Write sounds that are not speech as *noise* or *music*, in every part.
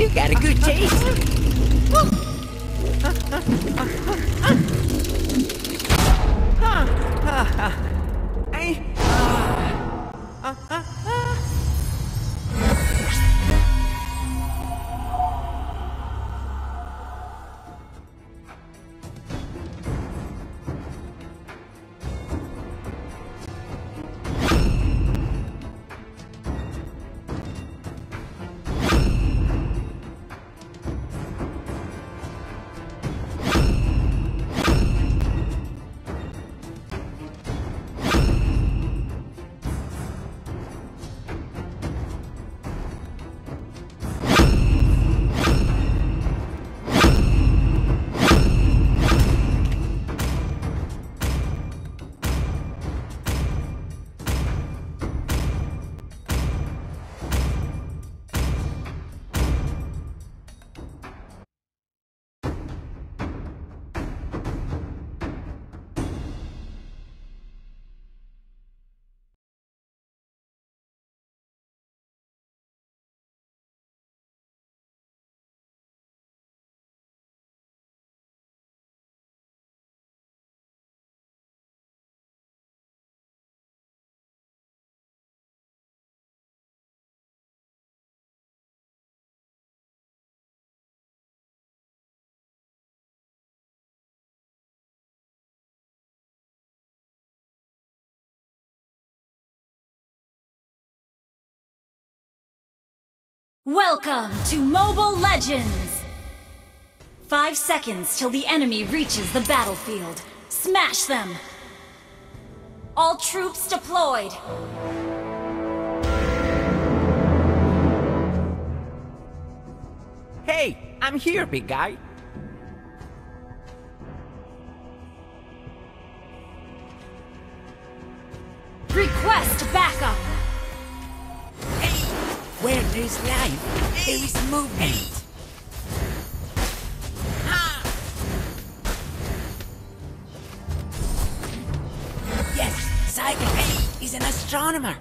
You got a good taste. *laughs* Uh, uh, uh, Welcome to Mobile Legends! Five seconds till the enemy reaches the battlefield. Smash them! All troops deployed! Hey, I'm here, big guy. Request backup! Where there's life, there is movement. Yes, Cyclops is an astronomer.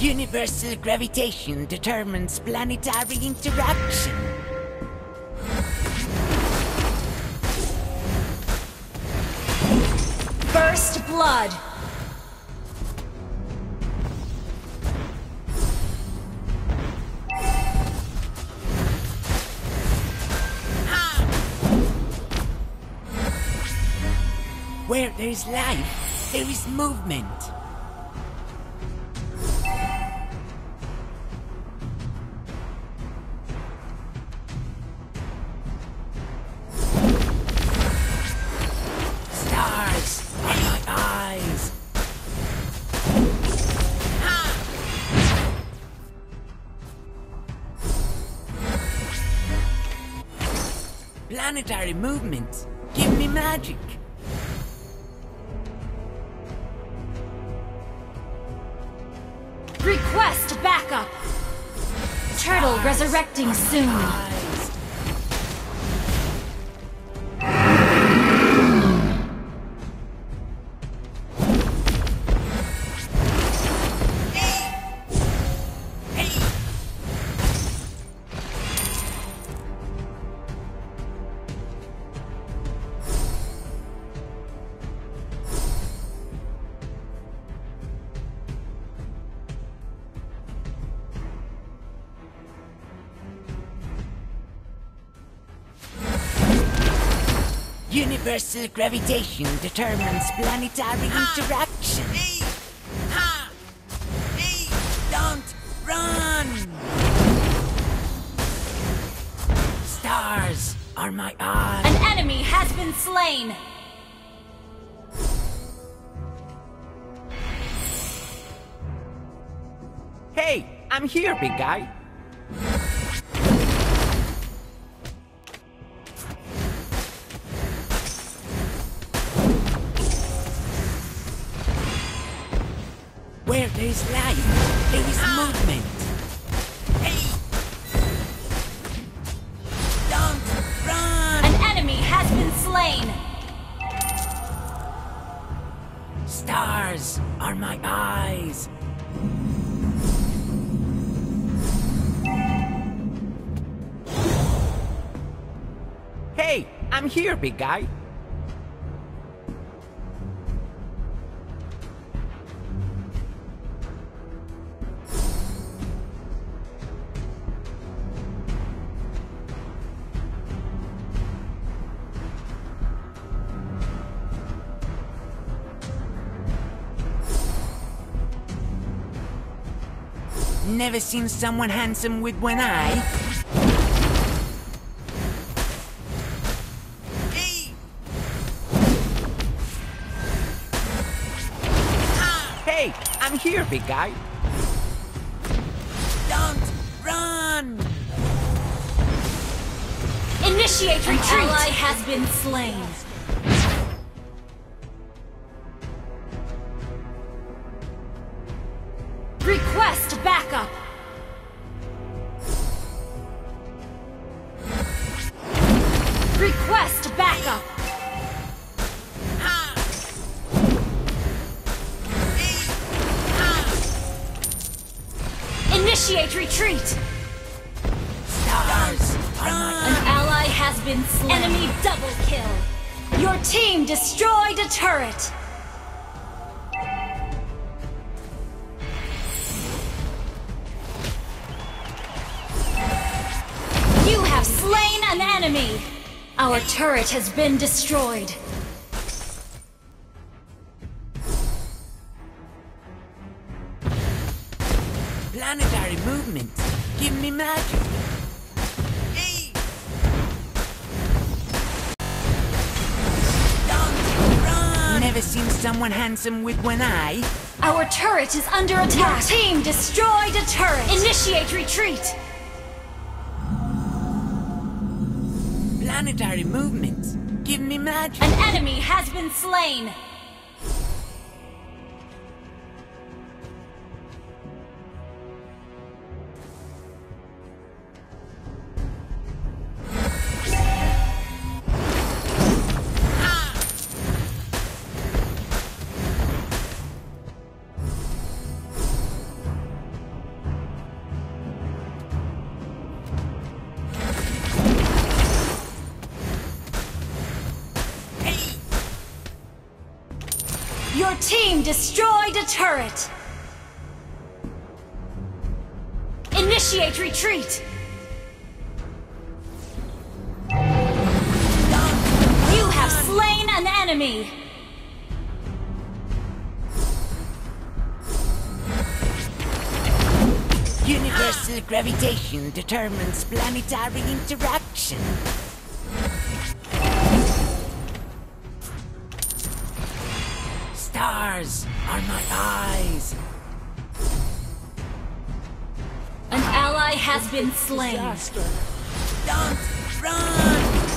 Universal gravitation determines planetary interaction. Blood! Where there is life, there is movement. Planetary movement give me magic. Request backup! Turtle resurrecting soon. Universal gravitation determines planetary interaction. Don't run! Stars are my eyes. An enemy has been slain! Hey, I'm here, big guy. Is life, there is movement. Hey! Don't run! An enemy has been slain! Stars are my eyes. Hey, I'm here, big guy. Never seen someone handsome with one eye. Hey! Ah! Hey, I'm here, big guy. Don't run! Initiate retreat! An ally has been slain. Request backup! Request backup! Initiate retreat! Stars An ally has been slain. Enemy double kill. Your team destroyed a turret. Our turret has been destroyed. planetary movement. Give me magic. Hey! Don't! Never seen someone handsome with one eye. Our turret is under attack. Your team destroyed a turret. Initiate retreat. Planetary movement. Give me magic. An enemy has been slain. Your team destroyed a turret. Initiate retreat. You have slain an enemy. Universal gravitation determines planetary interaction. Stars are my eyes. An ally has been slain. Don't run!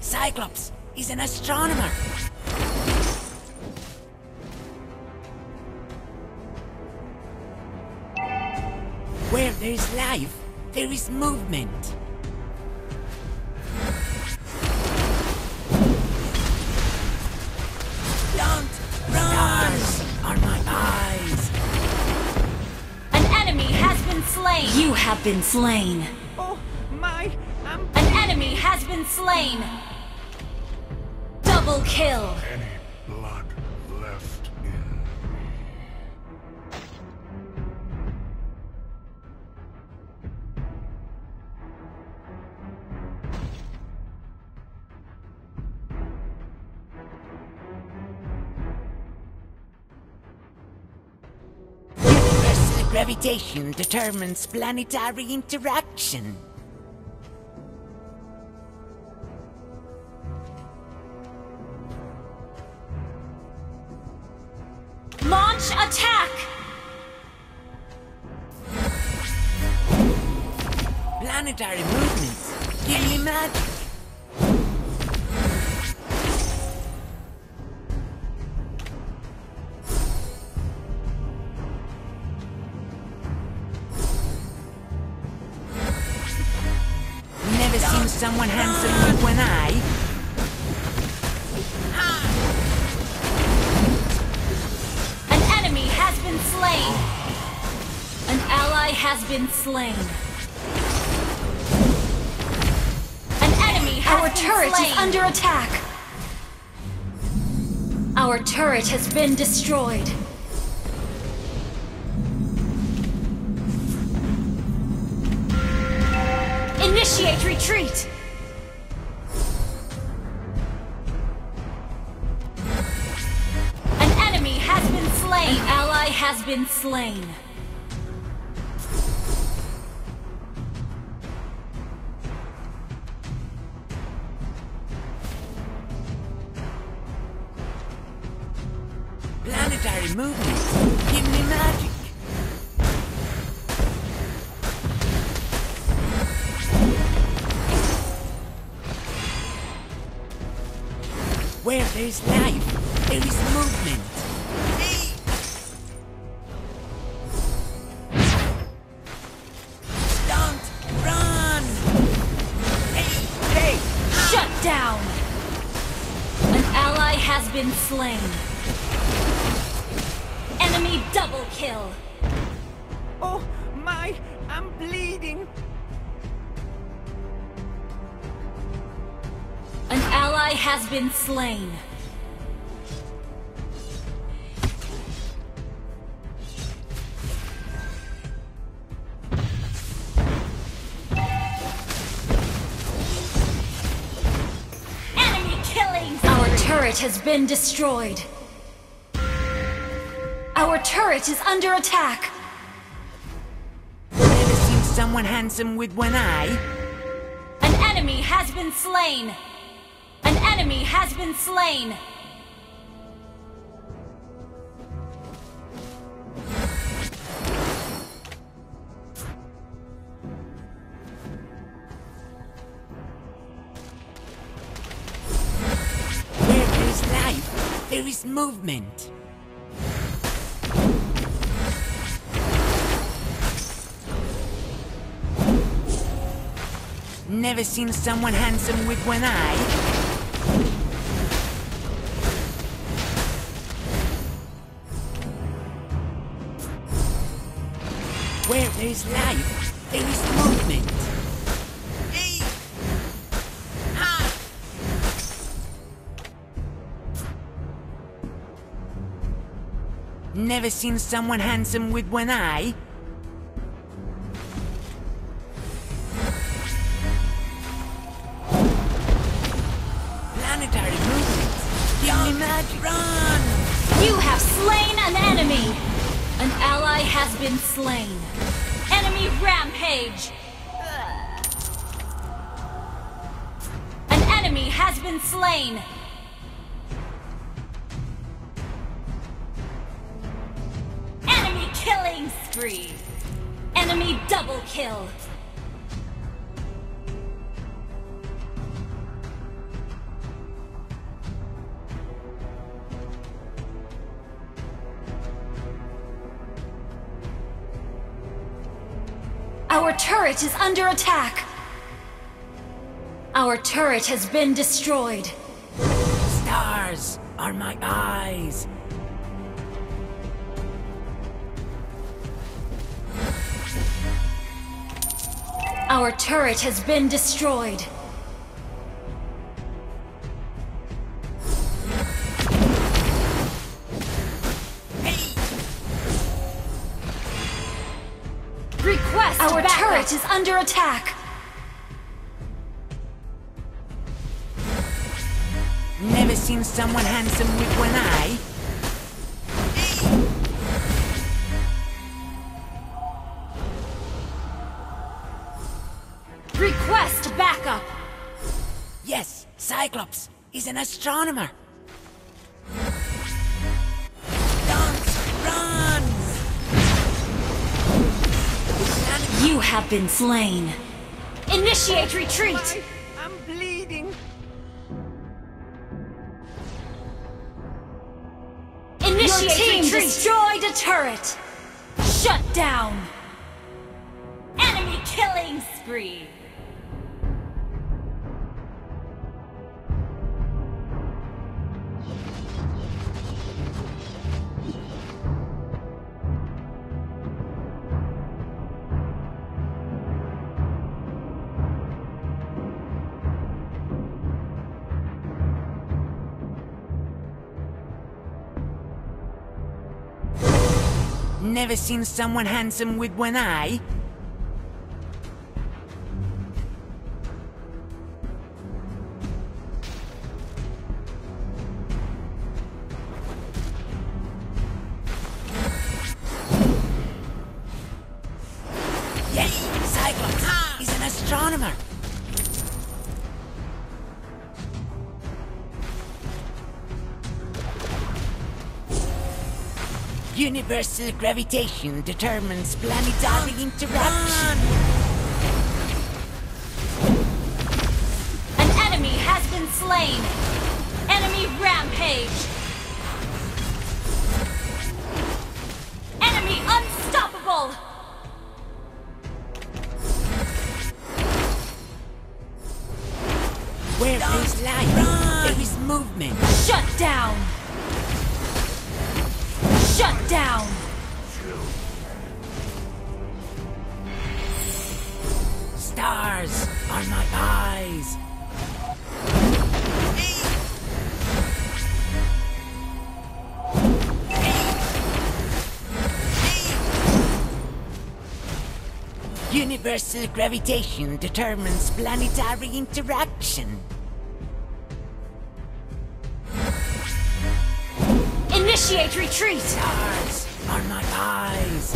Cyclops is an astronomer. There is life, there is movement. Don't run! Stars are my eyes. An enemy has been slain. You have been slain. Oh my! I'm An enemy has been slain. Double kill. Any gravitation determines planetary interaction. Launch attack. Planetary movements. Give me magic. Slain. An enemy has Our been turret slain. is under attack. Our turret has been destroyed. Initiate retreat! An enemy has been slain! An ally has been slain. There is life, there is movement. Don't run! Hey, hey! Shut down! An ally has been slain. Enemy double kill. Oh my, I'm bleeding. An ally has been slain. Turret has been destroyed. Our turret is under attack. Never seen someone handsome with one eye? An enemy has been slain. An enemy has been slain! Movement. Never seen someone handsome with one eye? Where is life, I've never seen someone handsome with one eye? Planetary movement. Give me magic. Run! You have slain an enemy! An ally has been slain. Enemy rampage! An enemy has been slain! Killing spree! Enemy double kill! Our turret is under attack! Our turret has been destroyed. Stars are my eyes. Our turret has been destroyed. Request Our backup. turret is under attack. Never seen someone handsome with one eye? Cyclops is an astronomer. Don't run! You have been slain. Initiate retreat. I'm bleeding. Initiate Your team retreat. destroyed a turret. Shut down. Enemy killing spree. Never seen someone handsome with one eye? Universal gravitation determines planetary interaction. An enemy has been slain. Enemy rampage. Enemy unstoppable. Where there's life, there is movement. Shut down. Shut down. Stars are my eyes. Universal gravitation determines planetary interaction. Initiate retreat. Stars are my eyes.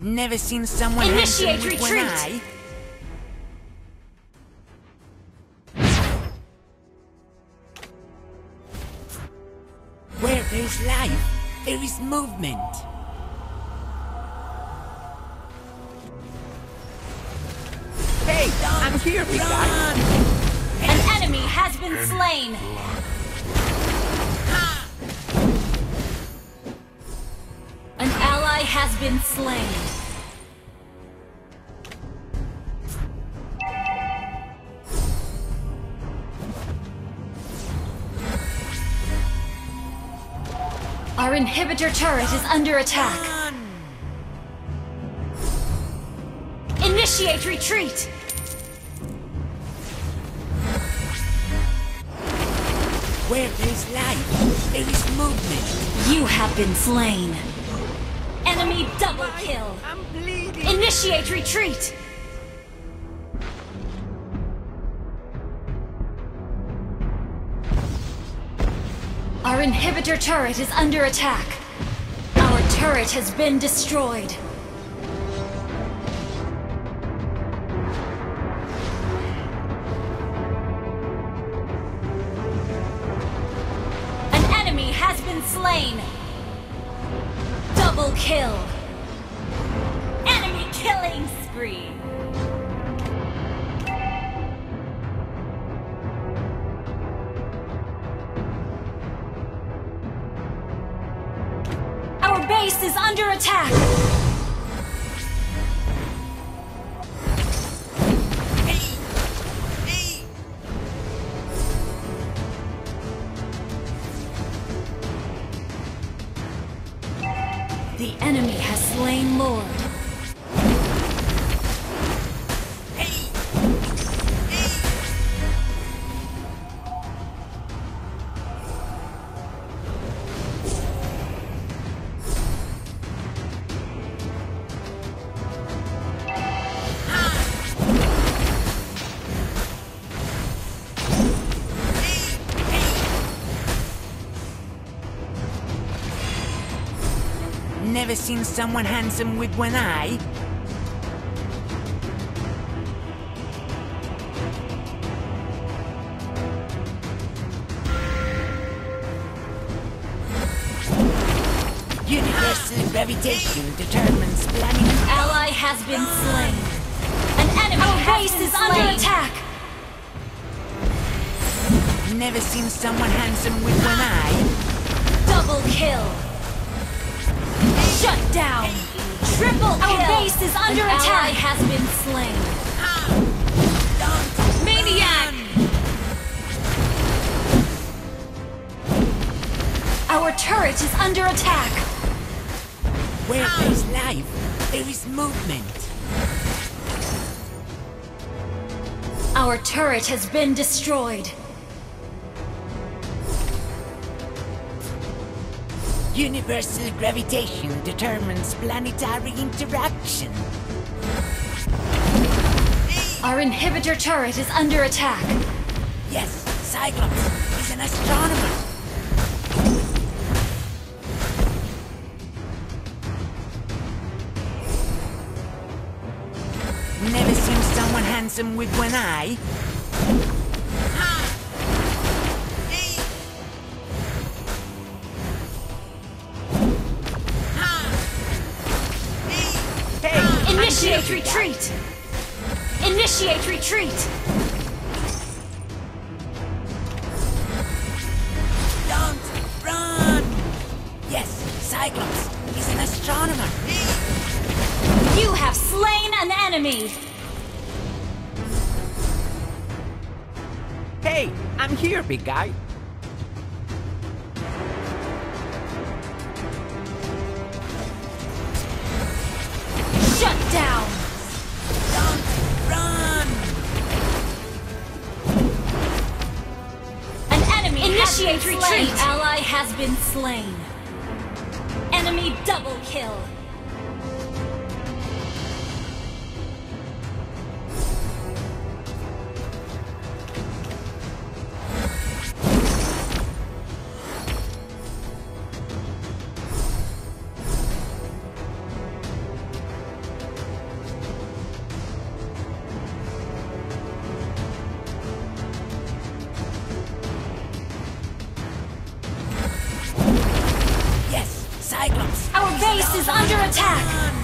Never seen someone Initiate retreat. Where there's life, there is movement. Slain. Our inhibitor turret is under attack. Initiate retreat! Where there's life, there is movement. You have been slain. Enemy double kill. I'm bleeding. Initiate retreat! Our inhibitor turret is under attack. Our turret has been destroyed. An enemy has been slain. Double kill. Enemy killing spree. Our base is under attack. Never seen someone handsome with one eye. Universal gravitation determines planet. Ally has been slain. An enemy Our base is under attack. Never seen someone handsome with one eye. Double kill. Shut down. Triple kill. Our base is under An attack. ally has been slain. Maniac! Our turret is under attack. Where there's life, there is movement. Our turret has been destroyed. Universal gravitation determines planetary interaction. Our inhibitor turret is under attack. Yes, Cyclops is an astronomer. Never seen someone handsome with one eye. Initiate retreat! Initiate retreat! Don't run! Yes, Cyclops is an astronomer. You have slain an enemy! Hey, I'm here, big guy. Been slain. Enemy double kill. Attack!